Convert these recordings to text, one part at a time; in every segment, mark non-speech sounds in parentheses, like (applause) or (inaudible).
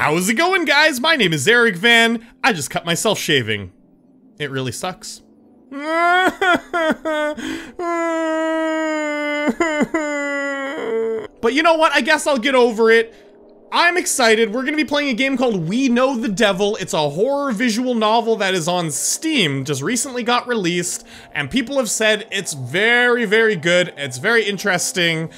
How's it going, guys? My name is Eric Van. I just cut myself shaving. It really sucks. (laughs) but you know what? I guess I'll get over it. I'm excited. We're going to be playing a game called We Know the Devil. It's a horror visual novel that is on Steam, just recently got released, and people have said it's very, very good. It's very interesting.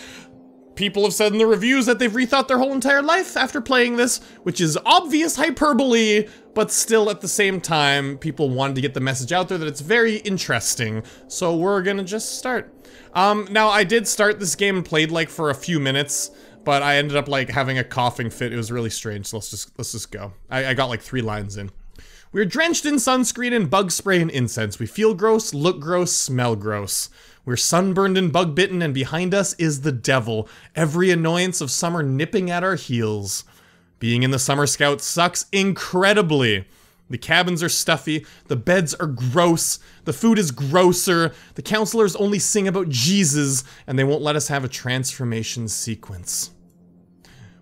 People have said in the reviews that they've rethought their whole entire life after playing this, which is obvious hyperbole, but still at the same time, people wanted to get the message out there that it's very interesting. So we're gonna just start. Um, now I did start this game and played like for a few minutes, but I ended up like having a coughing fit. It was really strange. So let's just let's just go. I, I got like three lines in. We're drenched in sunscreen and bug spray and incense. We feel gross, look gross, smell gross. We're sunburned and bug bitten, and behind us is the devil, every annoyance of summer nipping at our heels. Being in the Summer Scouts sucks incredibly. The cabins are stuffy, the beds are gross, the food is grosser, the counselors only sing about Jesus, and they won't let us have a transformation sequence.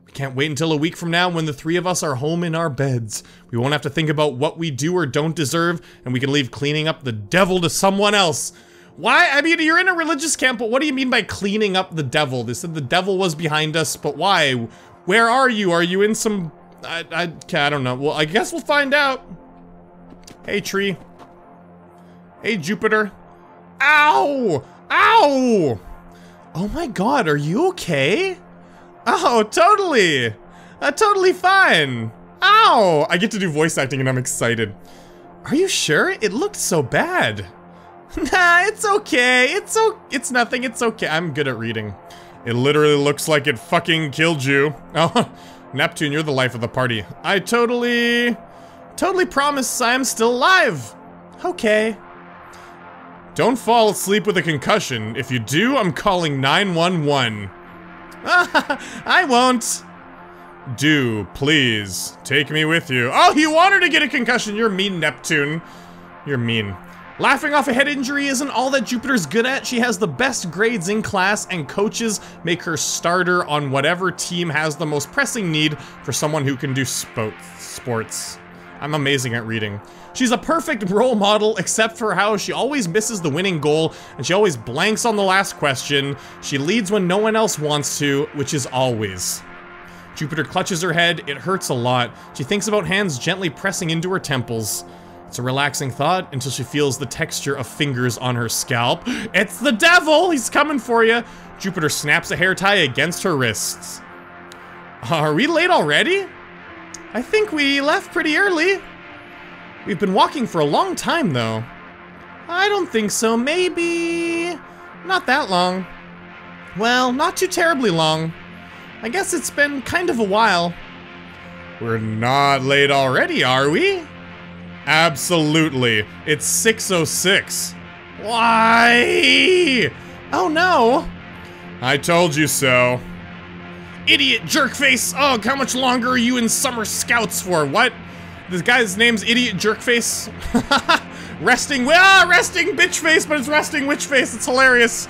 We can't wait until a week from now when the three of us are home in our beds. We won't have to think about what we do or don't deserve, and we can leave cleaning up the devil to someone else. Why? I mean, you're in a religious camp, but what do you mean by cleaning up the devil? They said the devil was behind us, but why? Where are you? Are you in some... I, I, I don't know. Well, I guess we'll find out. Hey, tree. Hey, Jupiter. Ow! Ow! Oh my god, are you okay? Oh, totally! Uh, totally fine! Ow! I get to do voice acting and I'm excited. Are you sure? It looked so bad. (laughs) Nah, it's okay. It's o it's nothing. It's okay. I'm good at reading. It literally looks like it fucking killed you. (laughs) Oh, Neptune, you're the life of the party. I totally... Totally promise I'm still alive. Okay. Don't fall asleep with a concussion. If you do, I'm calling 911. (laughs) I won't. Do, please, take me with you. Oh, you want her to get a concussion. You're mean, Neptune. You're mean. Laughing off a head injury isn't all that Jupiter's good at. She has the best grades in class, and coaches make her starter on whatever team has the most pressing need for someone who can do sports. I'm amazing at reading. She's a perfect role model, except for how she always misses the winning goal, and she always blanks on the last question. She leads when no one else wants to, which is always. Jupiter clutches her head, it hurts a lot. She thinks about hands gently pressing into her temples. It's a relaxing thought until she feels the texture of fingers on her scalp. It's the devil! He's coming for you! Jupiter snaps a hair tie against her wrists. Are we late already? I think we left pretty early. We've been walking for a long time, though. I don't think so. Maybe... not that long. Well, not too terribly long. I guess it's been kind of a while. We're not late already, are we? Absolutely. It's 6.06. Why? Oh no. I told you so. Idiot jerkface! Oh, how much longer are you in summer scouts for? What? This guy's name's Idiot Jerkface? (laughs) resting, ah, resting bitch face, but it's resting witch face. It's hilarious.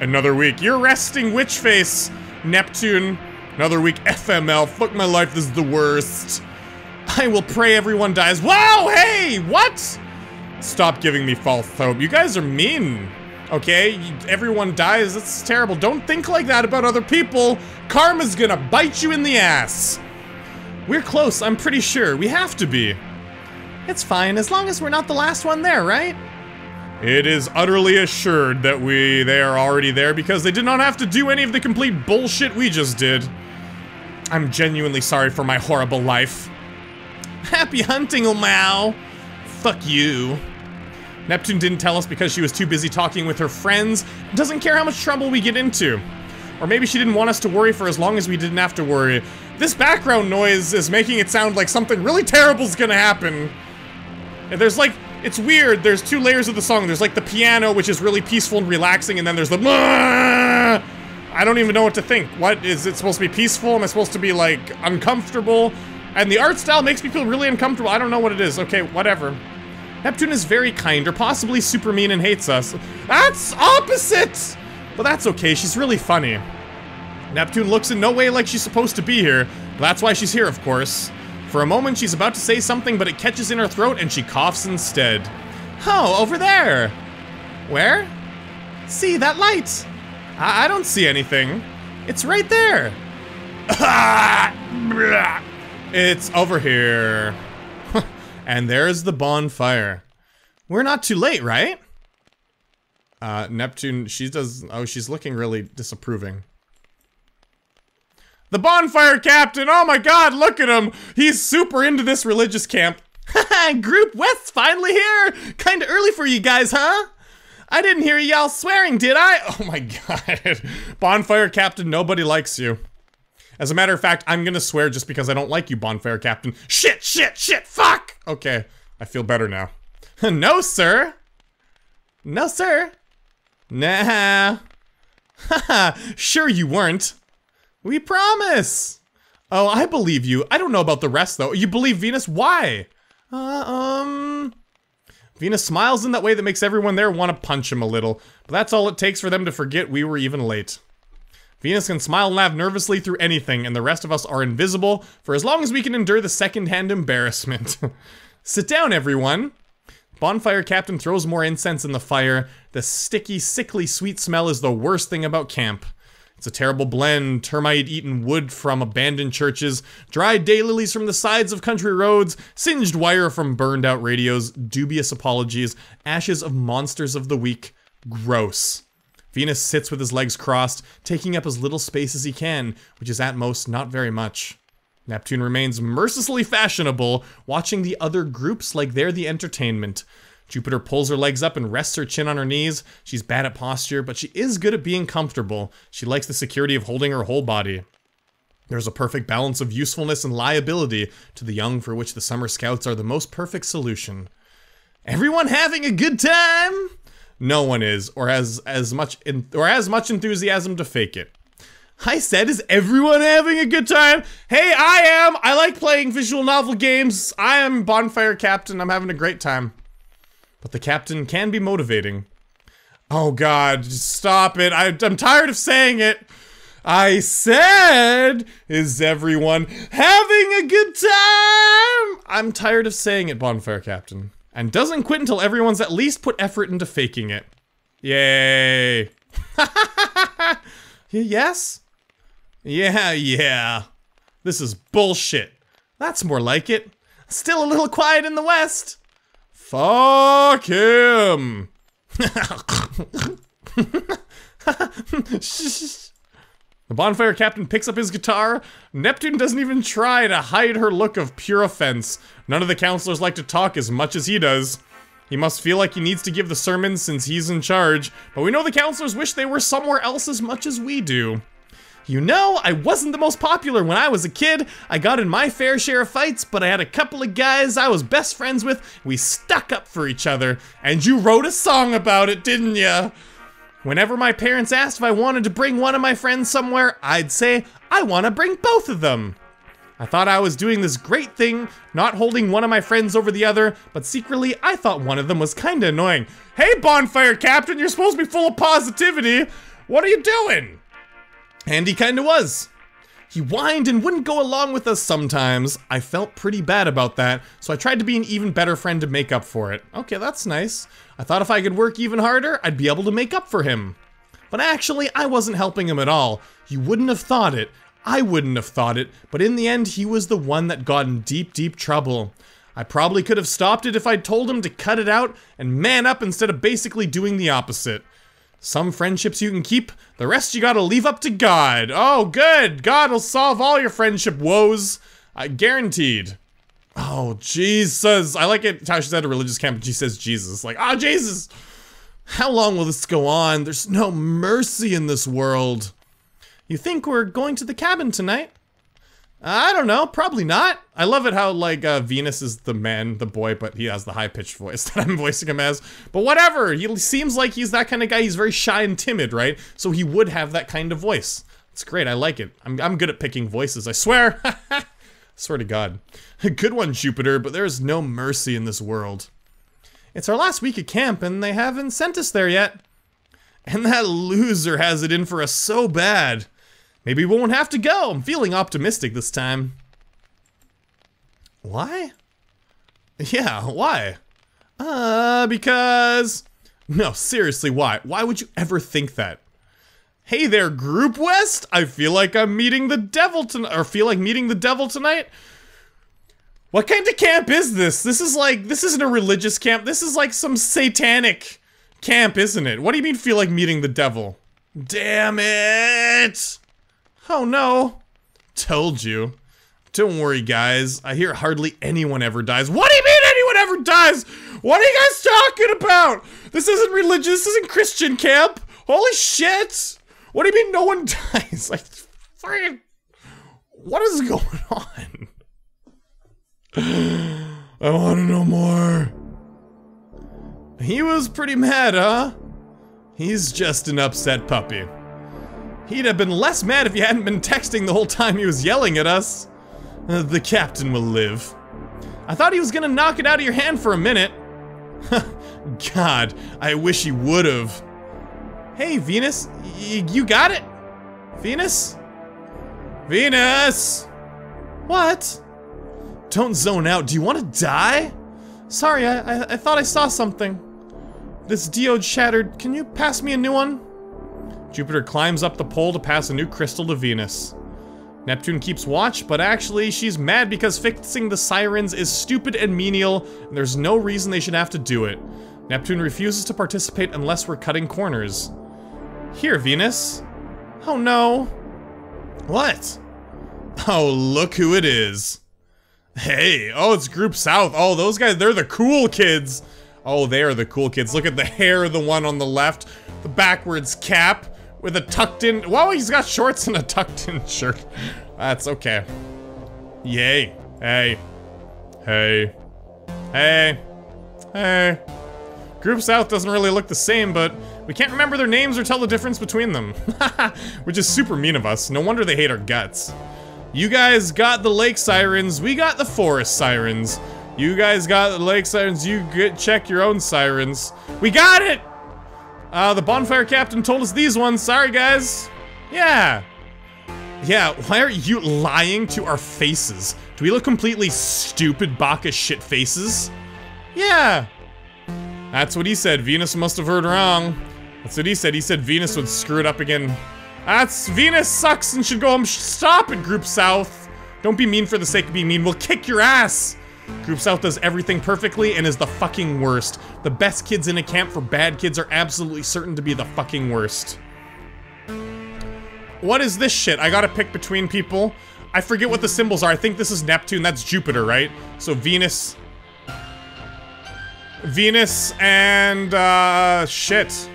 Another week. You're resting witch face, Neptune. Another week, FML. Fuck my life, this is the worst. I will pray everyone dies. Wow, hey, what? Stop giving me false hope. You guys are mean. Okay, everyone dies. That's terrible. Don't think like that about other people. Karma's gonna bite you in the ass. We're close, I'm pretty sure. We have to be. It's fine, as long as we're not the last one there, right? It is utterly assured that we they are already there because they did not have to do any of the complete bullshit we just did. I'm genuinely sorry for my horrible life. Happy hunting, Mao. Fuck you. Neptune didn't tell us because she was too busy talking with her friends. Doesn't care how much trouble we get into. Or maybe she didn't want us to worry for as long as we didn't have to worry. This background noise is making it sound like something really terrible is gonna happen. And there's like, it's weird, there's two layers of the song. There's like the piano, which is really peaceful and relaxing, and then there's the I don't even know what to think. What, is it supposed to be peaceful? Am I supposed to be like, uncomfortable? And the art style makes me feel really uncomfortable. I don't know what it is. Okay, whatever. Neptune is very kind, or possibly super mean and hates us. That's opposite! But that's okay, she's really funny. Neptune looks in no way like she's supposed to be here, that's why she's here, of course. For a moment, she's about to say something, but it catches in her throat and she coughs instead. Oh, over there. Where? See, that light. I, I don't see anything. It's right there. (laughs) Ah! It's over here. (laughs) and there's the bonfire. We're not too late, right? Uh, Neptune, she does, oh, she's looking really disapproving. The bonfire captain, oh my god, look at him! He's super into this religious camp. (laughs) Group West's finally here! Kinda early for you guys, huh? I didn't hear y'all swearing, did I? (laughs) Oh my god. Bonfire Captain, nobody likes you. As a matter of fact, I'm gonna swear just because I don't like you, Bonfire Captain. Shit, shit, shit, fuck! Okay, I feel better now. (laughs) no, sir. No, sir. Nah. Haha, (laughs) sure you weren't. We promise! Oh, I believe you. I don't know about the rest, though. You believe Venus? Why? Uh, um... Venus smiles in that way that makes everyone there want to punch him a little. But that's all it takes for them to forget we were even late. Venus can smile and laugh nervously through anything, and the rest of us are invisible for as long as we can endure the second-hand embarrassment. (laughs) Sit down, everyone. Bonfire Captain throws more incense in the fire. The sticky, sickly sweet smell is the worst thing about camp. It's a terrible blend, termite-eaten wood from abandoned churches, dried daylilies from the sides of country roads, singed wire from burned-out radios, dubious apologies, ashes of monsters of the week. Gross. Venus sits with his legs crossed, taking up as little space as he can, which is at most not very much. Neptune remains mercilessly fashionable, watching the other groups like they're the entertainment. Jupiter pulls her legs up and rests her chin on her knees. She's bad at posture, but she is good at being comfortable. She likes the security of holding her whole body. There's a perfect balance of usefulness and liability to the young for which the Summer Scouts are the most perfect solution. Everyone having a good time? No one is, or has as much or has much enthusiasm to fake it. I said, is everyone having a good time? Hey, I am! I like playing visual novel games. I am Bonfire Captain. I'm having a great time. But the captain can be motivating. Oh god, stop it. I, I'm tired of saying it. I said, is everyone having a good time? I'm tired of saying it, Bonfire Captain. And doesn't quit until everyone's at least put effort into faking it. Yay. (laughs) yes? Yeah, yeah. This is bullshit. That's more like it. Still a little quiet in the West. Fuck him! (laughs) the bonfire captain picks up his guitar. Neptune doesn't even try to hide her look of pure offense. None of the counselors like to talk as much as he does. He must feel like he needs to give the sermon since he's in charge, but we know the counselors wish they were somewhere else as much as we do. You know, I wasn't the most popular when I was a kid. I got in my fair share of fights, but I had a couple of guys I was best friends with. We stuck up for each other. And you wrote a song about it, didn't ya? Whenever my parents asked if I wanted to bring one of my friends somewhere, I'd say, I want to bring both of them. I thought I was doing this great thing, not holding one of my friends over the other, but secretly, I thought one of them was kinda annoying. Hey, Bonfire Captain, you're supposed to be full of positivity. What are you doing? And he kinda was. He whined and wouldn't go along with us sometimes. I felt pretty bad about that, so I tried to be an even better friend to make up for it. Okay, that's nice. I thought if I could work even harder, I'd be able to make up for him. But actually, I wasn't helping him at all. You wouldn't have thought it. I wouldn't have thought it, but in the end, he was the one that got in deep, deep trouble. I probably could have stopped it if I'd told him to cut it out and man up instead of basically doing the opposite. Some friendships you can keep, the rest you gotta leave up to God. Oh, good. God will solve all your friendship woes. Uh, guaranteed. Oh, Jesus. I like it how she's at a religious camp and she says Jesus. Like, oh, Jesus. How long will this go on? There's no mercy in this world. You think we're going to the cabin tonight? I don't know, probably not. I love it how, like, uh, Venus is the man, the boy, but he has the high-pitched voice (laughs) that I'm voicing him as. But whatever, he seems like he's that kind of guy. He's very shy and timid, right? So he would have that kind of voice. It's great, I like it. I'm, I'm good at picking voices, I swear. (laughs) swear to God. A (laughs) good one, Jupiter, but there is no mercy in this world. It's our last week at camp, and they haven't sent us there yet. And that loser has it in for us so bad. Maybe we won't have to go. I'm feeling optimistic this time. Why? (laughs) Yeah, why? Uh, because... No, seriously, why? Why would you ever think that? Hey there, Group West! I feel like I'm meeting the devil tonight, or feel like meeting the devil tonight. What kind of camp is this? This is like, this isn't a religious camp. This is like some satanic camp, isn't it? What do you mean feel like meeting the devil? Damn it! Oh no. Told you. Don't worry, guys. I hear hardly anyone ever dies. What do you mean anyone ever dies? What are you guys talking about? This isn't religious. This isn't Christian camp. Holy shit! What do you mean no one (laughs) dies? Like, freaking. What is going on? I want to know more. He was pretty mad, huh? He's just an upset puppy. He'd have been less mad if you hadn't been texting the whole time he was yelling at us. Uh, the captain will live. I thought he was gonna knock it out of your hand for a minute. (laughs) God, I wish he would've. Hey, Venus, you got it? Venus? Venus! What? Don't zone out. Do you want to die? Sorry, I, I, I thought I saw something. This diode shattered. Can you pass me a new one? Jupiter climbs up the pole to pass a new crystal to Venus. Neptune keeps watch, but actually she's mad because fixing the sirens is stupid and menial, and there's no reason they should have to do it. Neptune refuses to participate unless we're cutting corners. Here, Venus. Oh no. What? Oh, look who it is. Hey, oh, it's Group South. Oh, those guys, they're the cool kids. Oh, they are the cool kids. Look at the hair of the one on the left. The backwards cap with a tucked in. Whoa, he's got shorts and a tucked in shirt. That's okay. Yay. Hey. Hey. Hey. Hey. Group South doesn't really look the same, but we can't remember their names or tell the difference between them. (laughs) Which is super mean of us. No wonder they hate our guts. You guys got the lake sirens, we got the forest sirens. You guys got the lake sirens, you get check your own sirens. We got it! Uh, the bonfire captain told us these ones, sorry guys. Yeah. Yeah, why are you lying to our faces? Do we look completely stupid baka shit faces? Yeah. That's what he said, Venus must have heard wrong. That's what he said, he said Venus would screw it up again. That's Venus sucks and should go home. Stop it, Group South. Don't be mean for the sake of being mean. We'll kick your ass. Group South does everything perfectly and is the fucking worst. The best kids in a camp for bad kids are absolutely certain to be the fucking worst. What is this shit? I gotta pick between people. I forget what the symbols are. I think this is Neptune. That's Jupiter, right? So Venus. Venus and, uh, shit.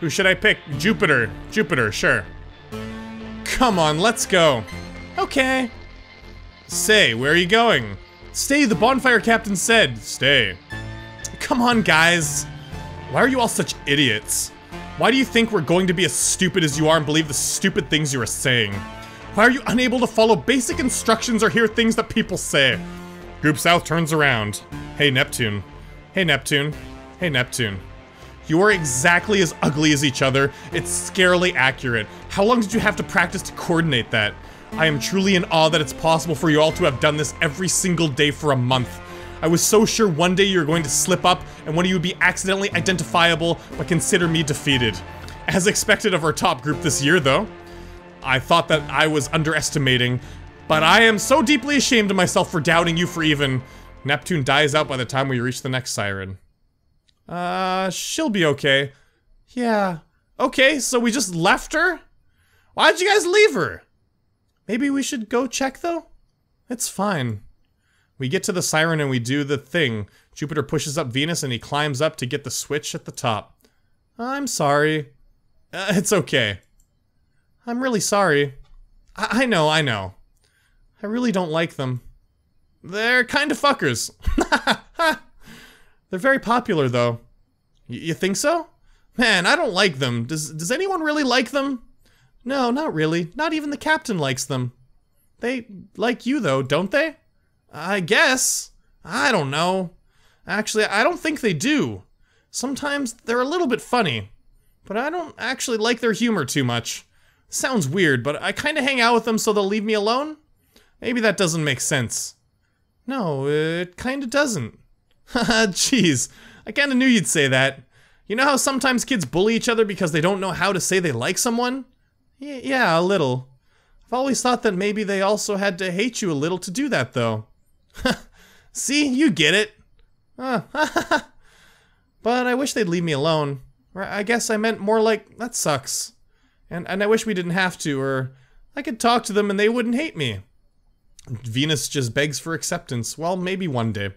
Who should I pick? Jupiter. Jupiter, sure. Come on, let's go. Okay. Say, where are you going? Stay, the bonfire captain said. Stay. Come on, guys. Why are you all such idiots? Why do you think we're going to be as stupid as you are and believe the stupid things you are saying? Why are you unable to follow basic instructions or hear things that people say? Group South turns around. Hey, Neptune. Hey, Neptune. Hey, Neptune. You are exactly as ugly as each other. It's scarily accurate. How long did you have to practice to coordinate that? I am truly in awe that it's possible for you all to have done this every single day for a month. I was so sure one day you were going to slip up and one of you would be accidentally identifiable, but consider me defeated. As expected of our top group this year, though. I thought that I was underestimating, but I am so deeply ashamed of myself for doubting you for even. Neptune dies out by the time we reach the next siren. Uh, she'll be okay. Yeah. Okay, so we just left her? Why'd you guys leave her? Maybe we should go check, though? It's fine. We get to the siren and we do the thing. Jupiter pushes up Venus and he climbs up to get the switch at the top. I'm sorry. Uh, it's okay. I'm really sorry. I, I know, I know. I really don't like them. They're kind of fuckers. (laughs) They're very popular, though. Y you think so? Man, I don't like them. Does, does anyone really like them? No, not really. Not even the captain likes them. They like you, though, don't they? I guess. I don't know. Actually, I don't think they do. Sometimes they're a little bit funny. But I don't actually like their humor too much. Sounds weird, but I kinda hang out with them so they'll leave me alone? Maybe that doesn't make sense. No, it kinda doesn't. Haha, (laughs) jeez. I kinda knew you'd say that. You know how sometimes kids bully each other because they don't know how to say they like someone? Yeah, a little. I've always thought that maybe they also had to hate you a little to do that, though. (laughs) See, you get it. Uh, (laughs) but I wish they'd leave me alone. I guess I meant more like, that sucks. And, and I wish we didn't have to, or I could talk to them and they wouldn't hate me. Venus just begs for acceptance. Well, maybe one day.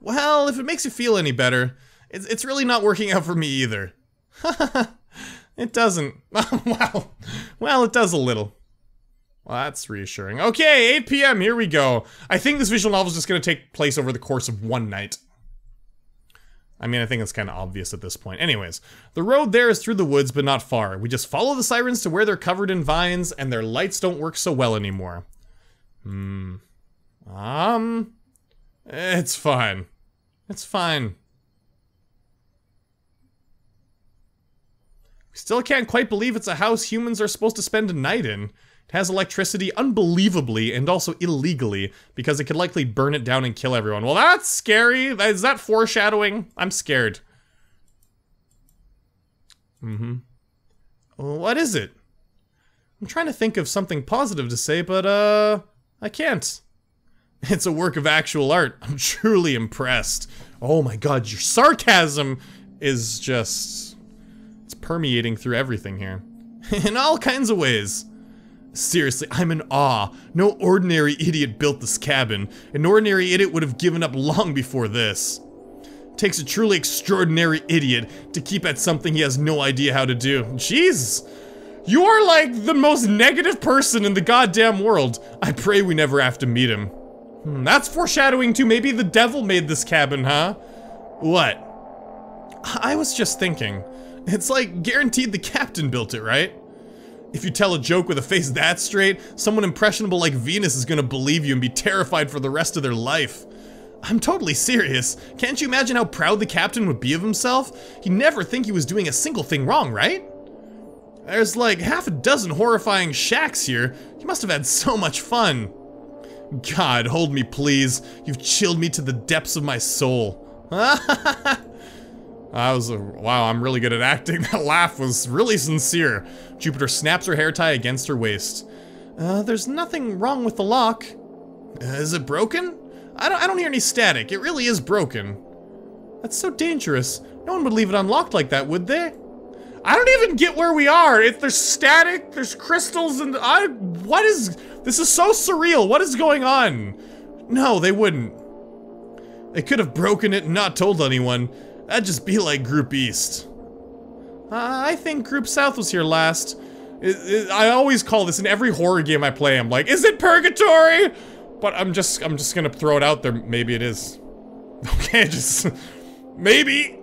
Well, if it makes you feel any better, it's, it's really not working out for me either. (laughs) it doesn't. (laughs) well, well, it does a little. Well, that's reassuring. Okay, 8 p.m., here we go. I think this visual novel is just going to take place over the course of one night. I mean, I think it's kind of obvious at this point. Anyways, the road there is through the woods, but not far. We just follow the sirens to where they're covered in vines, and their lights don't work so well anymore. Hmm. Um... It's fine. It's fine. Still can't quite believe it's a house humans are supposed to spend a night in. It has electricity unbelievably and also illegally because it could likely burn it down and kill everyone. Well, that's scary. Is that foreshadowing? I'm scared. Mm-hmm. What is it? I'm trying to think of something positive to say, but, uh, I can't. (laughs) It's a work of actual art. I'm (laughs) truly impressed. Oh my god, your sarcasm is just... Permeating through everything here. (laughs) In all kinds of ways. Seriously, I'm in awe. No ordinary idiot built this cabin. An ordinary idiot would have given up long before this. It takes a truly extraordinary idiot to keep at something he has no idea how to do. Jeez! You are like the most negative person in the goddamn world. I pray we never have to meet him. Hmm, that's foreshadowing too. Maybe the devil made this cabin, huh? What? I was just thinking. (laughs) It's like guaranteed the captain built it, right? If you tell a joke with a face that straight, someone impressionable like Venus is gonna believe you and be terrified for the rest of their life. I'm totally serious. Can't you imagine how proud the captain would be of himself? He'd never think he was doing a single thing wrong, right? There's like half a dozen horrifying shacks here. He must have had so much fun. God, hold me please. You've chilled me to the depths of my soul. (laughs) That was a, wow, I'm really good at acting. (laughs) That laugh was really sincere. Jupiter snaps her hair tie against her waist. Uh, there's nothing wrong with the lock. Uh, is it broken? I don't, I don't hear any static. It really is broken. That's so dangerous. No one would leave it unlocked like that, would they? I don't even get where we are. If there's static, there's crystals, and I, what is, this is so surreal. What is going on? No, they wouldn't. They could have broken it and not told anyone. That'd just be like Group East. Uh, I think Group South was here last. It, it, I always call this in every horror game I play. I'm like, is it Purgatory? But I'm just, I'm just gonna throw it out there. Maybe it is. (laughs) Okay, just maybe.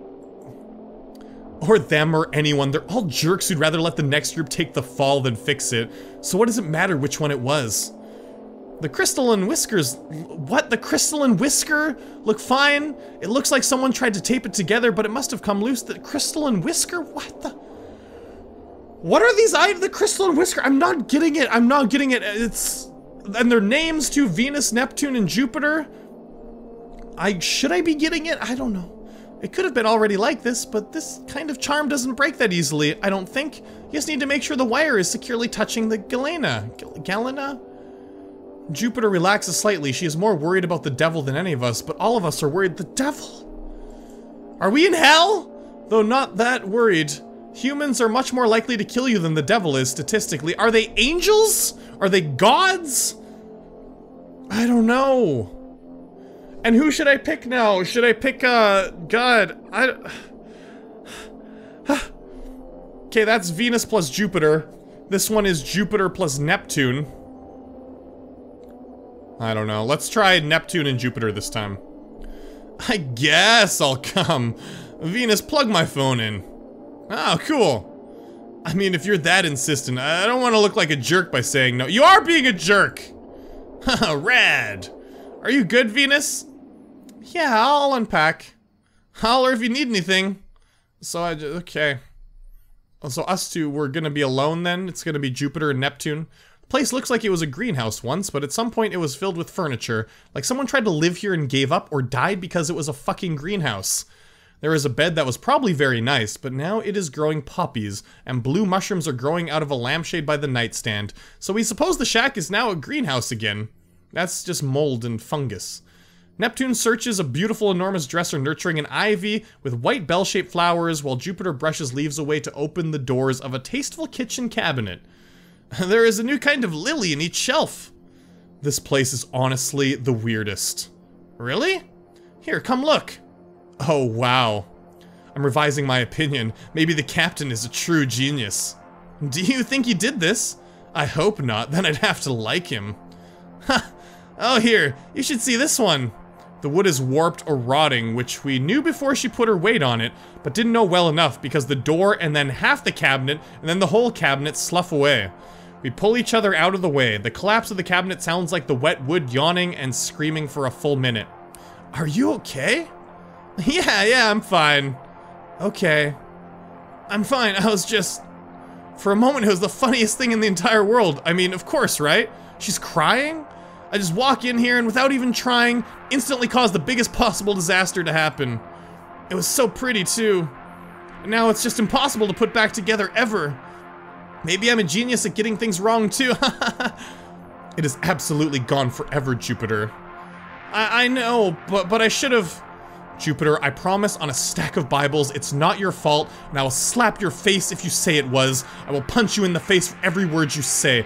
Or them or anyone. They're all jerks who'd rather let the next group take the fall than fix it. So what does it matter which one it was? The crystalline whiskers, what? The crystalline whisker look fine? It looks like someone tried to tape it together, but it must have come loose. The crystalline whisker? What the? What are these items? The crystalline whisker? I'm not getting it. I'm not getting it. It's, and their names too, Venus, Neptune, and Jupiter. I, should I be getting it? I don't know. It could have been already like this, but this kind of charm doesn't break that easily, I don't think. You just need to make sure the wire is securely touching the galena. Galena? Jupiter relaxes slightly. She is more worried about the devil than any of us, but all of us are worried the devil. Are we in hell? Though not that worried. Humans are much more likely to kill you than the devil is, statistically. Are they angels? Are they gods? I don't know. And who should I pick now? Should I pick, uh, God, I... (sighs) (sighs) okay, that's Venus plus Jupiter. This one is Jupiter plus Neptune. I don't know. Let's try Neptune and Jupiter this time. I guess I'll come. Venus, plug my phone in. Oh, cool. I mean, if you're that insistent, I don't want to look like a jerk by saying no. You are being a jerk! Haha, (laughs) rad. Are you good, Venus? Yeah, I'll unpack. Holler if you need anything. So I just, okay. So us two, we're gonna be alone then? It's gonna be Jupiter and Neptune. Place looks like it was a greenhouse once, but at some point it was filled with furniture. Like someone tried to live here and gave up or died because it was a fucking greenhouse. There is a bed that was probably very nice, but now it is growing poppies, and blue mushrooms are growing out of a lampshade by the nightstand. So we suppose the shack is now a greenhouse again. That's just mold and fungus. Neptune searches a beautiful enormous dresser nurturing an ivy with white bell-shaped flowers while Jupiter brushes leaves away to open the doors of a tasteful kitchen cabinet. (laughs) There is a new kind of lily in each shelf. This place is honestly the weirdest. Really? Here, come look. Oh, wow. I'm revising my opinion. Maybe the captain is a true genius. Do you think he did this? I hope not, then I'd have to like him. (laughs) Ha! oh, here, you should see this one. The wood is warped or rotting, which we knew before she put her weight on it, but didn't know well enough because the door and then half the cabinet and then the whole cabinet slough away. We pull each other out of the way. The collapse of the cabinet sounds like the wet wood yawning and screaming for a full minute. Are you okay? (laughs) Yeah, yeah, I'm fine. Okay. I'm fine, I was just... For a moment, it was the funniest thing in the entire world. I mean, of course, right? She's crying? I just walk in here and without even trying, instantly cause the biggest possible disaster to happen. It was so pretty, too. And now it's just impossible to put back together ever. Maybe I'm a genius at getting things wrong, too. (laughs) it is absolutely gone forever, Jupiter. I, I know, but, but I should have... Jupiter, I promise on a stack of Bibles, it's not your fault, and I will slap your face if you say it was. I will punch you in the face for every word you say.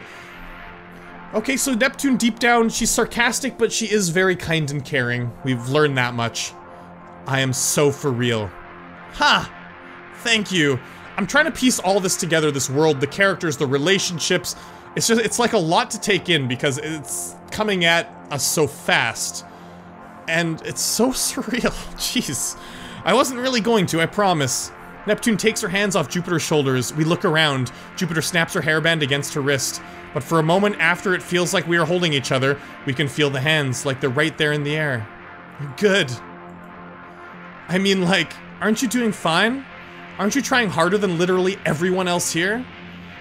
Okay, so Neptune, deep down, she's sarcastic, but she is very kind and caring. We've learned that much. I am so for real. Ha! Thank you. I'm trying to piece all this together, this world, the characters, the relationships. It's just, it's like a lot to take in because it's coming at us so fast. And it's so (laughs) surreal. Jeez. I wasn't really going to, I promise. Neptune takes her hands off Jupiter's shoulders. We look around. Jupiter snaps her hairband against her wrist. But for a moment after it feels like we are holding each other, we can feel the hands like they're right there in the air. Good. I mean, like, aren't you doing fine? Aren't you trying harder than literally everyone else here?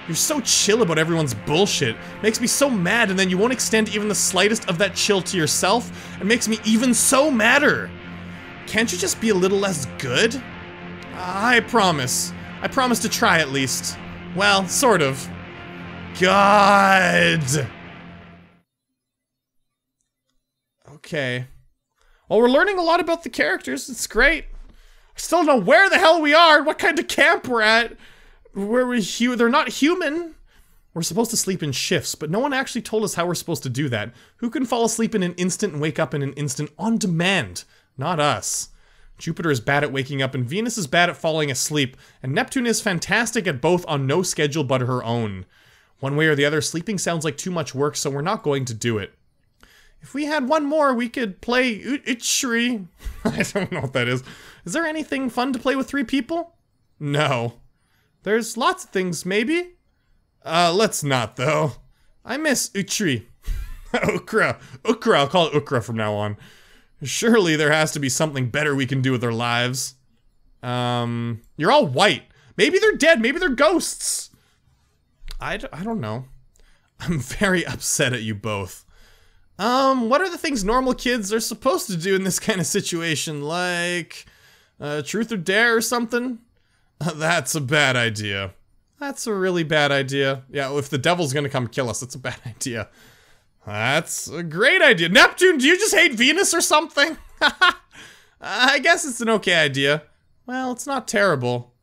You're so chill about everyone's bullshit. Makes me so mad and then you won't extend even the slightest of that chill to yourself. It makes me even so madder. Can't you just be a little less good? I promise. I promise to try at least. Well, sort of. God! Okay. Well, we're learning a lot about the characters. It's great. I still don't know where the hell we are, what kind of camp we're at. Where we hu- they're not human. We're supposed to sleep in shifts, but no one actually told us how we're supposed to do that. Who can fall asleep in an instant and wake up in an instant on demand? Not us. Jupiter is bad at waking up, and Venus is bad at falling asleep, and Neptune is fantastic at both on no schedule but her own. One way or the other, sleeping sounds like too much work, so we're not going to do it. If we had one more, we could play Uchri. (laughs) I don't know what that is. Is there anything fun to play with three people? No. There's lots of things, maybe. Uh, let's not, though. I miss Uchri. (laughs) Ukra. Ukra, I'll call it Ukra from now on. Surely there has to be something better we can do with our lives. Um, you're all white. Maybe they're dead, maybe they're ghosts. I d I don't know. I'm (laughs) very upset at you both. Um, what are the things normal kids are supposed to do in this kind of situation? Like, uh, truth or dare or something? That's a bad idea. That's a really bad idea. Yeah, if the devil's gonna come kill us, that's a bad (laughs) idea. That's a great idea. Neptune, do you just hate Venus or something? (laughs) I guess it's an okay idea. Well, it's not terrible.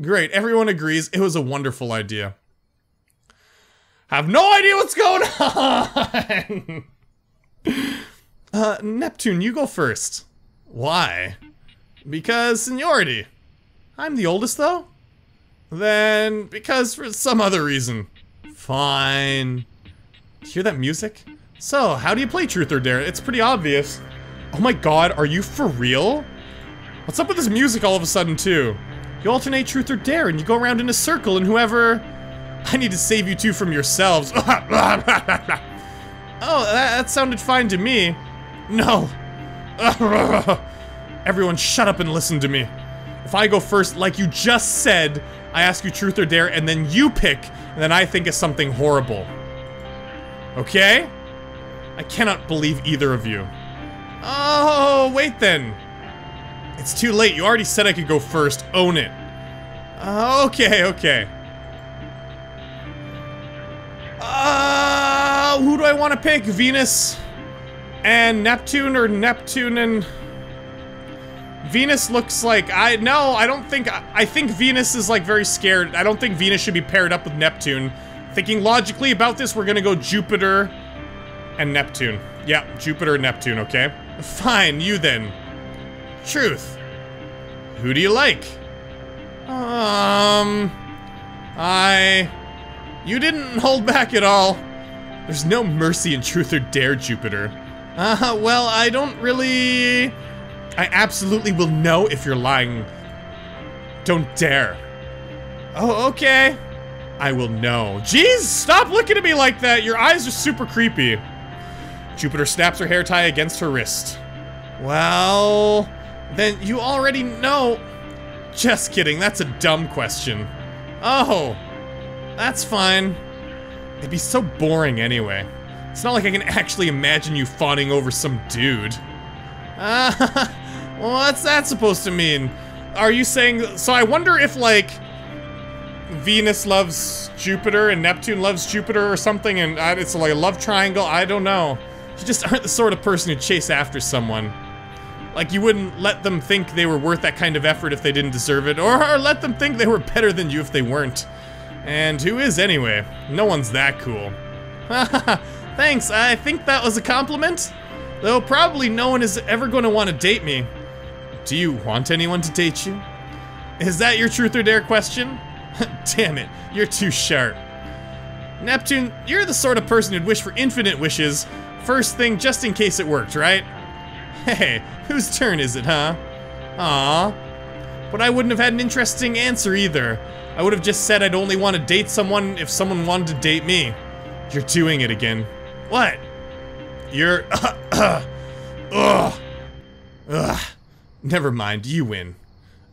Great, everyone agrees it was a wonderful idea. Have no idea what's going (laughs) on! Uh, Neptune, you go first. Why? Because seniority. I'm the oldest, though? Then, because for some other reason. Fine. Hear that music? So, how do you play Truth or Dare? It's pretty obvious. Oh my god, are you for real? What's up with this music all of a sudden, too? You alternate Truth or Dare, and you go around in a circle, and whoever... I need to save you two from yourselves. (laughs) (laughs) oh, that, that sounded fine to me. No. (laughs) Everyone shut up and listen to me. If I go first, like you just said, I ask you truth or dare, and then you pick, and then I think of something horrible. Okay? I cannot believe either of you. Oh, wait then. It's too late. You already said I could go first. Own it. Uh, okay, okay. Uh, who do I want to pick? Venus and Neptune or Neptune and... Venus looks like I no, I don't think I think Venus is like very scared. I don't think Venus should be paired up with Neptune. Thinking logically about this, we're gonna go Jupiter and Neptune. Yeah, Jupiter and Neptune, okay? (laughs) Fine, you then. Truth. Who do you like? Um I You didn't hold back at all. There's no mercy in truth or dare, Jupiter. Uh, well, I don't really I absolutely will know if you're lying. Don't dare. Oh, okay. I will know. Jeez, stop looking at me like that. Your eyes are super creepy. Jupiter snaps her hair tie against her wrist. Well, then you already know. Just kidding, that's a dumb question. Oh, that's fine. It'd be so boring anyway. It's not like I can actually imagine you fawning over some dude. Ah, (laughs) What's that supposed to mean? Are you saying... So I wonder if, like, Venus loves Jupiter and Neptune loves Jupiter or something, and it's like a love triangle? I don't know. You just (laughs) aren't the sort of person who chase after someone. Like, you wouldn't let them think they were worth that kind of effort if they didn't deserve it, or, or let them think they were better than you if they weren't. And who is anyway? No one's that cool. (laughs) Thanks, I think that was a compliment. Though probably no one is ever going to want to date me. Do you want anyone to date you? Is that your truth or dare question? (laughs) Damn it, you're too sharp. Neptune, you're the sort of person who'd wish for infinite wishes. First thing, just in case it worked, right? Hey, whose turn is it, huh? Ah, But I wouldn't have had an interesting answer either. I would have just said I'd only want to date someone if someone wanted to date me. You're doing it again. What? You're... (coughs) Ugh. Ugh. Never mind, you win.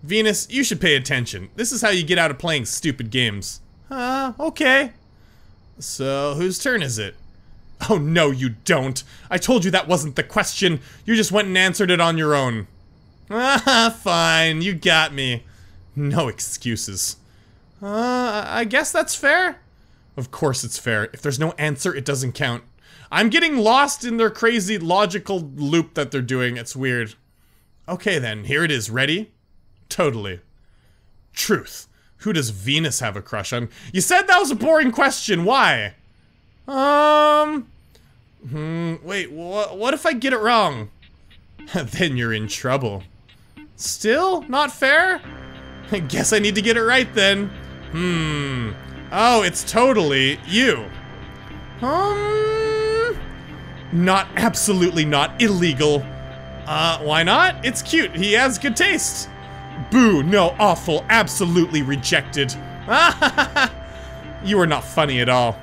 Venus, you should pay attention. This is how you get out of playing stupid games. Uh, okay. So, whose turn is it? Oh no, you don't. I told you that wasn't the question. You just went and answered it on your own. (laughs) Ah, fine, you got me. No excuses. Uh, I guess that's fair. Of course it's fair. If there's no answer, it doesn't count. I'm getting lost in their crazy logical loop that they're doing. It's weird. Okay then, here it is. Ready? Totally. Truth. Who does Venus have a crush on? You said that was a boring question. Why? Um... Hmm, wait, wh what if I get it wrong? (laughs) then you're in trouble. Still? Not fair? I (laughs) guess I need to get it right then. Hmm. Oh, it's totally you. Um... Not absolutely not illegal. Uh, why not? It's cute. He has good taste. Boo, no, awful, absolutely rejected. (laughs) you were not funny at all.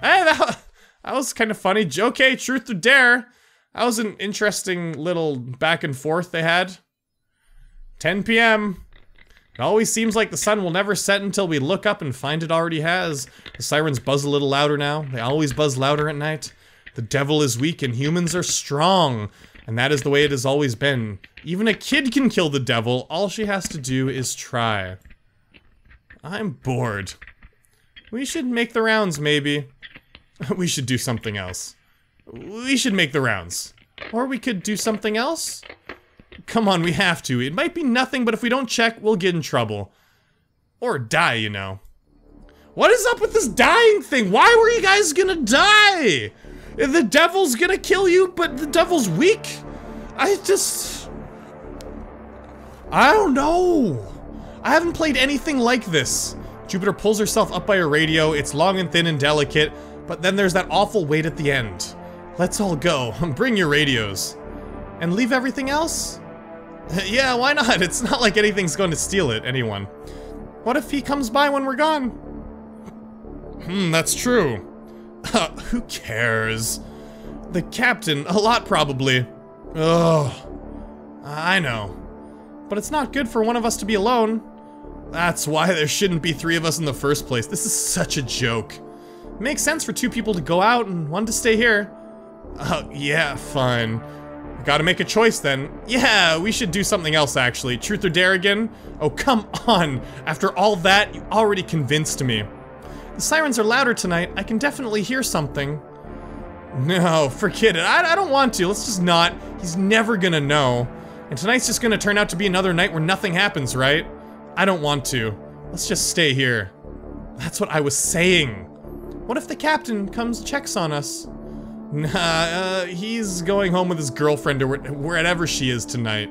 Hey, that, that was kind of funny. Okay, truth or dare. That was an interesting little back and forth they had. 10 p.m. It always seems like the sun will never set until we look up and find it already has. The sirens buzz a little louder now. They always buzz louder at night. The devil is weak and humans are strong. And that is the way it has always been. Even a kid can kill the devil, all she has to do is try. I'm bored. We should make the rounds, maybe. (laughs) we should do something else. We should make the rounds. Or we could do something else? Come on, we have to. It might be nothing, but if we don't check, we'll get in trouble. Or die, you know. What is up with this dying thing? Why were you guys gonna die? The devil's gonna kill you, but the devil's weak? I just... I don't know. I haven't played anything like this. Jupiter pulls herself up by her radio, it's long and thin and delicate, but then there's that awful weight at the end. Let's all go. (laughs) Bring your radios. And leave everything else? (laughs) yeah, why not? It's not like anything's going to steal it, anyone. What if he comes by when we're gone? Hmm, that's true. (laughs) Uh, who cares? The captain, a lot probably. Ugh. I know. But it's not good for one of us to be alone. That's why there shouldn't be three of us in the first place. This is such a joke. makes sense for two people to go out and one to stay here. Oh, yeah, fine. Gotta make a choice then. Yeah, we should do something else actually. Truth or dare again? Oh, come (laughs) on. After all that, you already convinced me. The sirens are louder tonight. I can definitely hear something. No, forget it. I, I don't want to. Let's just not. He's never gonna know. And tonight's just gonna turn out to be another night where nothing happens, right? I don't want to. Let's just stay here. That's what I was saying. What if the captain comes checks on us? Nah, uh, he's going home with his girlfriend or wherever she is tonight.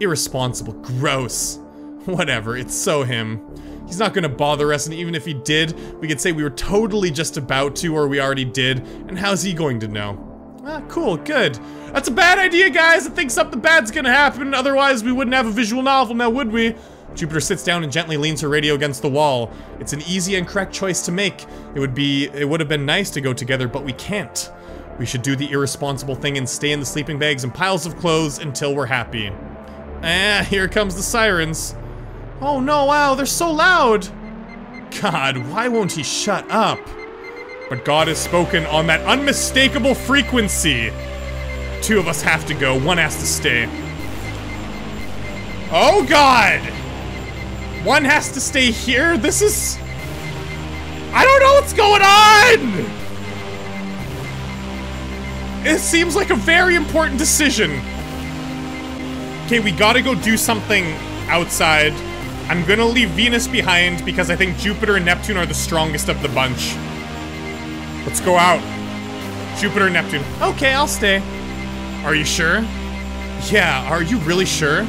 Irresponsible. Gross. Whatever, it's so him. He's not gonna bother us, and even if he did, we could say we were totally just about to, or we already did, and how's he going to know? Ah, cool, good. That's a bad idea, guys! I think something bad's gonna happen, otherwise we wouldn't have a visual novel now, would we? Jupiter sits down and gently leans her radio against the wall. It's an easy and correct choice to make. It would be- it would have been nice to go together, but we can't. We should do the irresponsible thing and stay in the sleeping bags and piles of clothes until we're happy. Ah, here comes the sirens. Oh no, wow, they're so loud! God, why won't he shut up? But God has spoken on that unmistakable frequency. Two of us have to go, one has to stay. Oh God! One has to stay here? This is... I don't know what's going on! It seems like a very important decision. Okay, we gotta go do something outside. I'm gonna leave Venus behind because I think Jupiter and Neptune are the strongest of the bunch. Let's go out. Jupiter and Neptune. Okay, I'll stay. Are you sure? Yeah, are you really sure?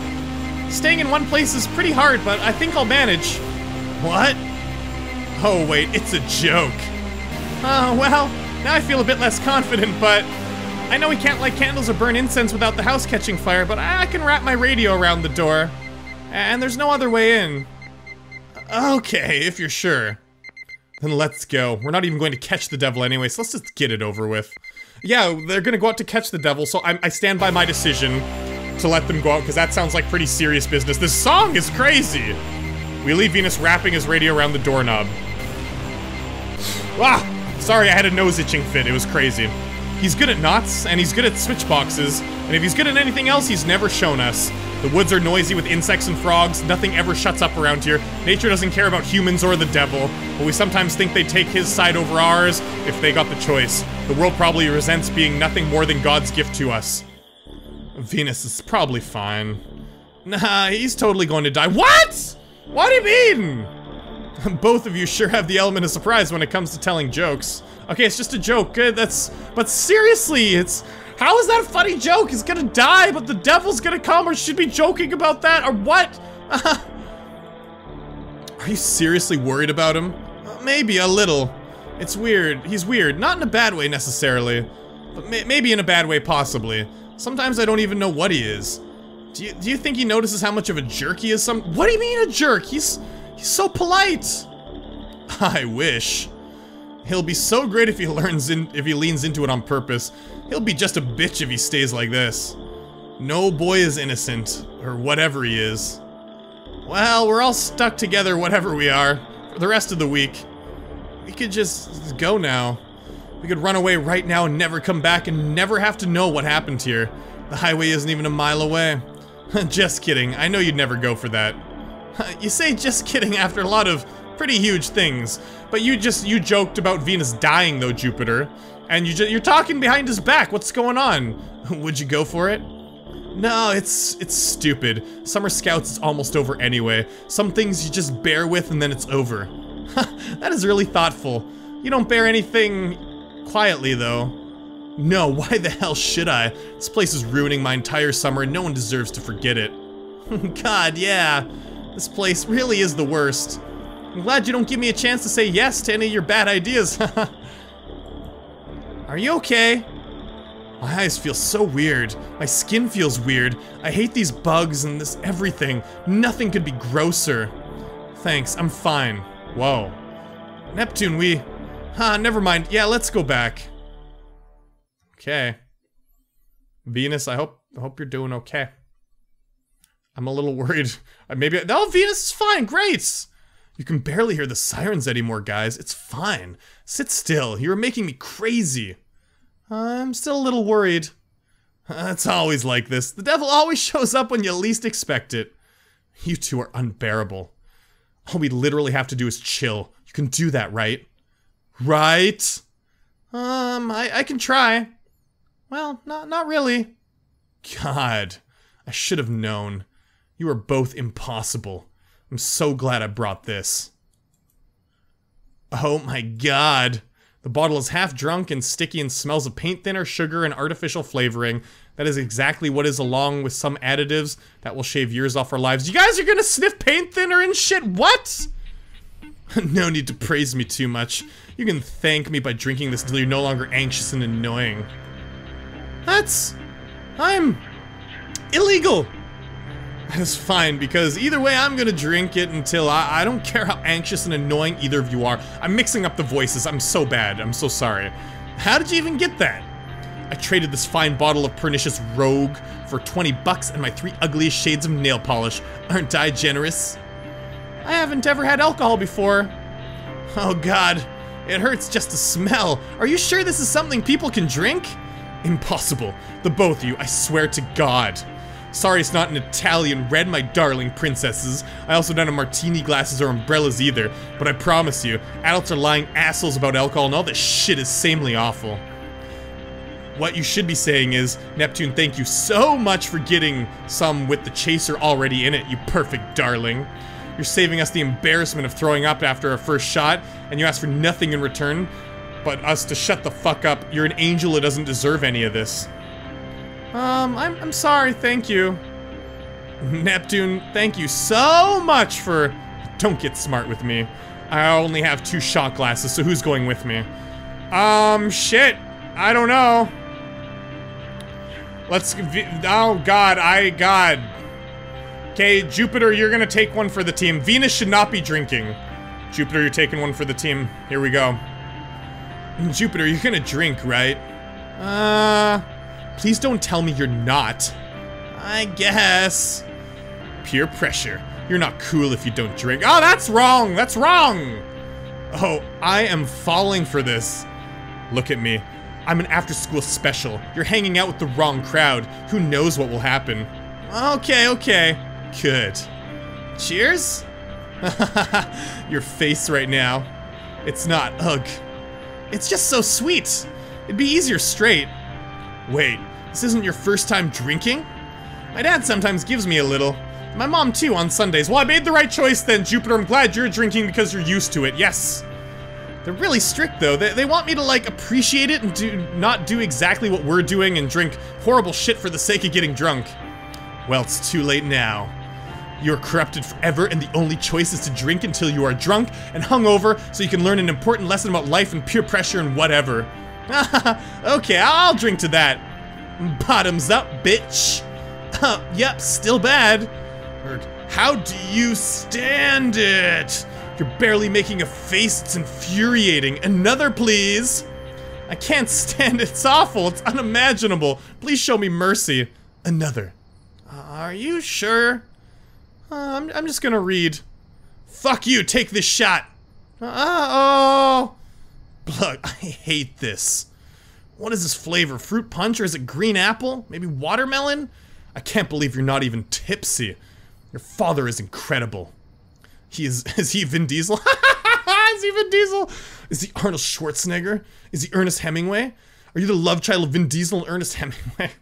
Staying in one place is pretty hard, but I think I'll manage. What? Oh, wait, it's a joke. Uh, well, now I feel a bit less confident, but... I know we can't light candles or burn incense without the house catching fire, but I can wrap my radio around the door. And there's no other way in. Okay, if you're sure. Then let's go. We're not even going to catch the devil anyway, so let's just get it over with. Yeah, they're gonna go out to catch the devil, so I, I stand by my decision to let them go out, because that sounds like pretty serious business. This song is crazy! We leave Venus wrapping his radio around the doorknob. Ah! Sorry, I had a nose itching fit. It was crazy. He's good at knots, and he's good at switch boxes, and if he's good at anything else, he's never shown us. The woods are noisy with insects and frogs, nothing ever shuts up around here. Nature doesn't care about humans or the devil, but we sometimes think they'd take his side over ours if they got the choice. The world probably resents being nothing more than God's gift to us. Venus is probably fine. Nah, he's totally going to die. What? What do you mean? (laughs) Both of you sure have the element of surprise when it comes to telling jokes. Okay, it's just a joke. Good, that's... But seriously, it's... How is that a funny joke? He's gonna die, but the devil's gonna come, or should be joking about that, or what? (laughs) Are you seriously worried about him? Uh, maybe a little. It's weird. He's weird. Not in a bad way, necessarily. But may maybe in a bad way, possibly. Sometimes I don't even know what he is. Do you, do you think he notices how much of a jerk he is some- What do you mean a jerk? He's- he's so polite! (laughs) I wish. He'll be so great if he learns in- if he leans into it on purpose. He'll be just a bitch if he stays like this. No boy is innocent, or whatever he is. Well, we're all stuck together whatever we are, for the rest of the week. We could just go now. We could run away right now and never come back and never have to know what happened here. The highway isn't even a mile away. (laughs) just kidding, I know you'd never go for that. (laughs) you say just kidding after a lot of pretty huge things, but you just, you joked about Venus dying though, Jupiter. And you just, you're talking behind his back, what's going on? (laughs) Would you go for it? No, it's it's stupid. Summer Scouts is almost over anyway. Some things you just bear with and then it's over. that is really thoughtful. You don't bear anything quietly, though. No, (laughs) why the hell should I? This place is ruining my entire summer and no one deserves to forget it. (laughs) God, yeah. This place really is the worst. I'm glad you don't give me a chance to say yes to any of your bad ideas. (laughs) Are you okay? My eyes feel so weird. My skin feels weird. I hate these bugs and this everything. Nothing could be grosser. Thanks, I'm fine. Whoa. Neptune, we... Ah, never mind. Yeah, let's go back. Okay. Venus, I hope I hope you're doing okay. I'm a little (laughs) worried. Maybe... Oh, Venus is fine. Great! You can barely hear the sirens anymore, guys. It's fine. Sit still. You are making me crazy. I'm still a little worried. (laughs) It's always like this. The devil always (laughs) shows up when you least expect it. You two are unbearable. All we literally have to do is chill. You can do that, right? Right? Um, I, I can try. Well, not, not really. God, I should have known. You are both impossible. I'm so glad I brought this. Oh my god. The bottle is half drunk and sticky and smells of paint thinner, sugar, and artificial flavoring. That is exactly what is along with some additives that will shave years off our lives. You guys are gonna sniff paint thinner and shit? What? (laughs) no need to praise me too much. You can thank me by drinking this until you're no longer anxious and annoying. That's... I'm... illegal! That's fine, because either way, I'm gonna drink it until I, I don't care how anxious and annoying either of you are. I'm mixing up the voices. I'm so bad. I'm so sorry. How did you even get that? I traded this fine bottle of pernicious rogue for 20 bucks and my three ugliest shades of nail polish. Aren't I generous? I haven't ever had alcohol before. Oh god, it hurts just to smell. Are you sure this is something people can drink? Impossible. The both of you, I swear to god. Sorry it's not an Italian red, my darling princesses. I also don't have martini glasses or umbrellas either, but I promise you, adults are lying assholes about alcohol and all this shit is samely awful. What you should be saying is, Neptune, thank you so much for getting some with the chaser already in it, you perfect darling. You're saving us the embarrassment of throwing up after our first shot, and you ask for nothing in return but us to shut the fuck up. You're an angel who doesn't deserve any of this. Um, I'm, I'm sorry, thank you. Neptune, thank you so much for... Don't get smart with me. I only have two shot glasses, so who's going with me? Um, shit. I don't know. Let's... Oh, God, I... God. Okay, Jupiter, you're gonna take one for the team. Venus should not be drinking. Jupiter, you're taking one for the team. Here we go. Jupiter, you're gonna drink, right? Uh... Please don't tell me you're not. I guess. Peer pressure. You're not cool if you don't drink. Oh, that's wrong! That's wrong! Oh, I am falling for this. Look at me. I'm an after-school special. You're hanging out with the wrong crowd. Who knows what will happen? Okay, okay. Good. Cheers? (laughs) Your face right now. It's not, ugh. It's just so sweet. It'd be easier straight. Wait, this isn't your first time drinking? My dad sometimes gives me a little. My mom too on Sundays. Well, I made the right choice then, Jupiter. I'm glad you're drinking because you're used to it. Yes. They're really strict though. They, they want me to like appreciate it and do not do exactly what we're doing and drink horrible shit for the sake of getting drunk. Well, it's too late now. You're corrupted forever, and the only choice is to drink until you are drunk and hungover so you can learn an important lesson about life and peer pressure and whatever. (laughs) okay, I'll drink to that. Bottoms up, bitch. (laughs) Uh, yep, still bad. How do you stand it? You're barely making a face, it's infuriating. Another, please. I can't stand it, it's awful, it's unimaginable. Please show me mercy. Another. Are you sure? Uh, I'm, I'm just gonna read. Fuck you, take this shot. Uh oh. Look, I hate this. What is this flavor? Fruit punch or is it green apple? Maybe watermelon? I can't believe you're not even tipsy. Your father is incredible. He is- (laughs) is he Vin Diesel? (laughs) is he Vin Diesel? Is he Arnold Schwarzenegger? Is he Ernest Hemingway? Are you the love child of Vin Diesel and Ernest Hemingway? (laughs)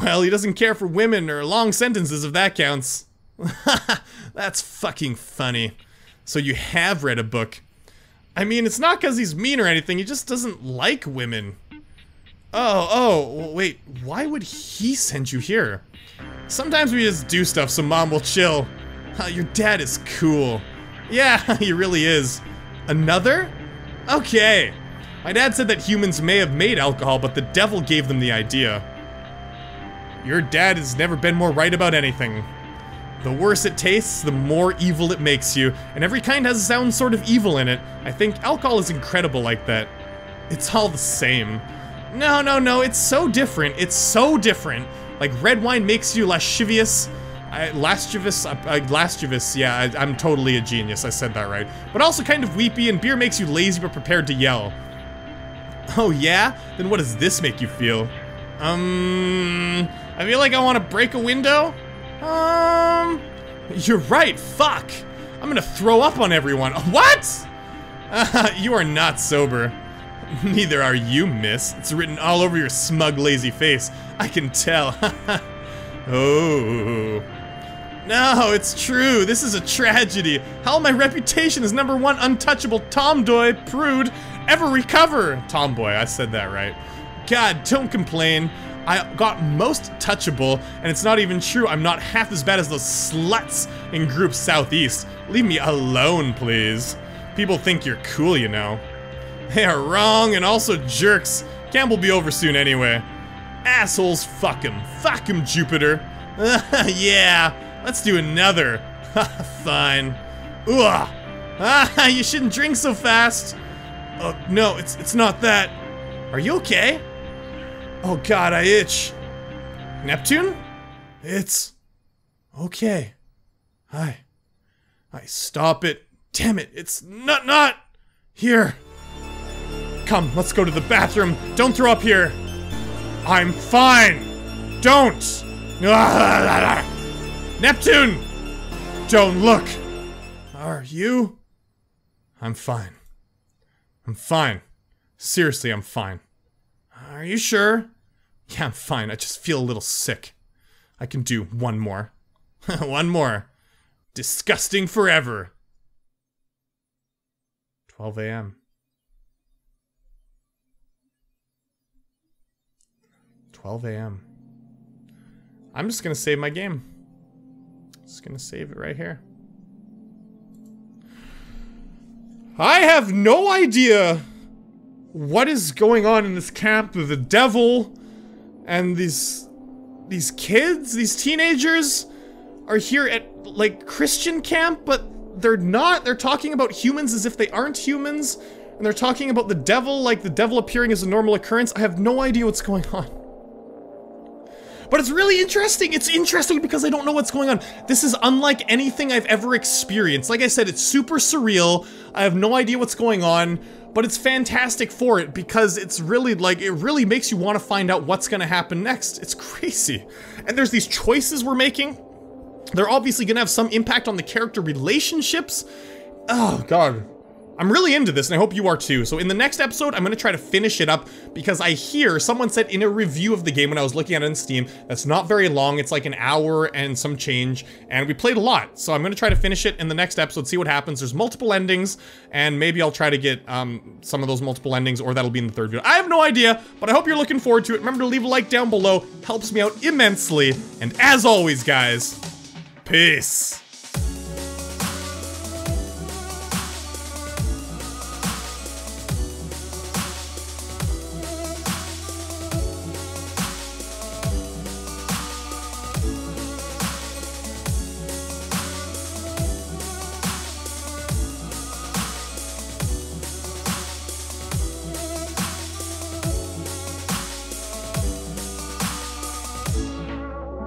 well, he doesn't care for women or long sentences if that counts. (laughs) That's fucking funny. So you have read a book. I mean, it's not because he's mean or anything, he just doesn't like women. Oh, oh, wait, why would he send you here? Sometimes we just do stuff so mom will chill. Your dad is cool. Yeah, (laughs) he really is. Another? Okay. My dad said that humans may have made alcohol, but the devil gave them the idea. Your dad has never been more right about anything. The worse it tastes, the more evil it makes you, and every kind has own sort of evil in it. I think alcohol is incredible like that. It's all the same. No, no, no, it's so different. It's so different. Like, red wine makes you lascivious, I, Lastivus, uh, uh, Lastivus, yeah, I, I'm totally a genius, I said that right. But also kind of weepy, and beer makes you lazy but prepared to yell. Oh yeah? Then what does this make you feel? Um, I feel like I want to break a window? Um, you're right, fuck. I'm gonna throw up on everyone. (laughs) What? Uh, (laughs) you are not sober. (laughs) Neither are you, miss. It's written all over your smug, lazy face. I can tell. oh. No, it's true. This is a tragedy. How will my reputation as number one untouchable tomboy prude ever recover? Tomboy, I said that right. God, don't complain. I got most touchable, and it's not even true. I'm not half as bad as those sluts in Group Southeast. Leave me alone, please. People think you're cool, you know. They are wrong and also jerks. Camp will be over soon anyway. Assholes, fuck him. Fuck him, Jupiter. (laughs) yeah, let's do another. (laughs) Fine. Ugh. Ah, (laughs) you shouldn't drink so fast. Oh, no, it's, it's not that. Are you okay? Oh god, I itch. Neptune? It's... Okay. Hi. I stop it. Damn it, it's not not... Here. Come, let's go to the bathroom. Don't throw up here. I'm fine. Don't. (laughs) Neptune! Don't look. Are you? I'm fine. I'm fine. Seriously, I'm fine. Are you sure? Yeah, I'm fine. I just feel a little sick. I can do one more. (laughs) one more. Disgusting forever. 12 a.m. 12 a.m. I'm just gonna save my game. Just gonna save it right here. I have no idea what is going on in this camp with the devil and these these kids, these teenagers are here at like Christian camp, but they're not. They're talking about humans as if they aren't humans, and they're talking about the devil like the devil appearing as a normal occurrence. I have no idea what's going on. But it's really interesting. It's interesting because I don't know what's going on. This is unlike anything I've ever experienced. Like I said, it's super surreal. I have no idea what's going on but it's fantastic for it because it's really like it really makes you want to find out what's going to happen next. It's (laughs) crazy. And there's these choices we're making. They're obviously going to have some impact on the character relationships. Oh god. I'm really into this, and I hope you are too. So in the next episode, I'm going to try to finish it up because I hear someone said in a review of the game when I was looking at it on Steam, that's not very long. It's like an hour and some change, and we played a lot. So I'm going to try to finish it in the next episode, see what happens. There's multiple endings, and maybe I'll try to get um, some of those multiple endings, or that'll be in the third video. I have no idea, but I hope you're looking forward to it. Remember to leave a like down below. Helps me out immensely. And as always, guys, peace.